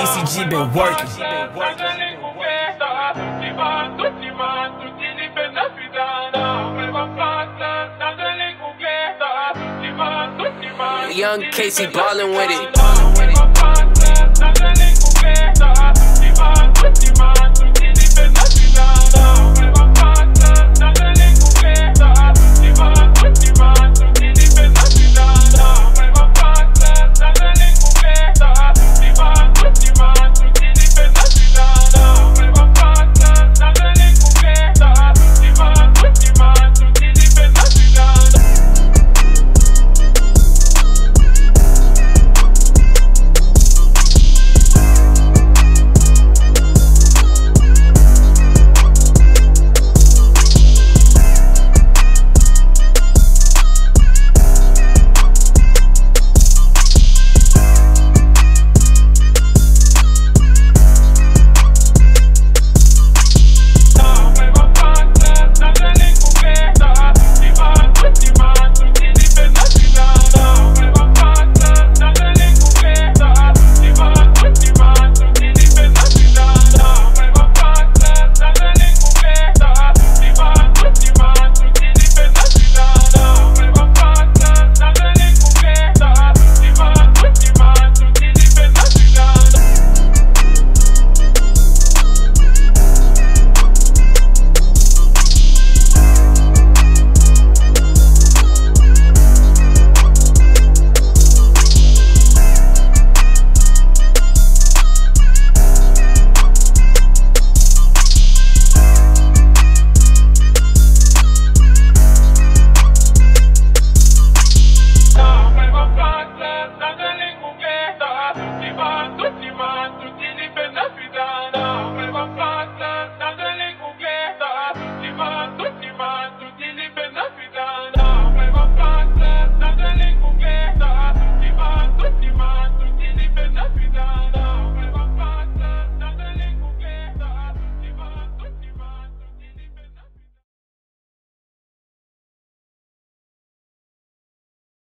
ECG been working. Young Casey ballin' with it.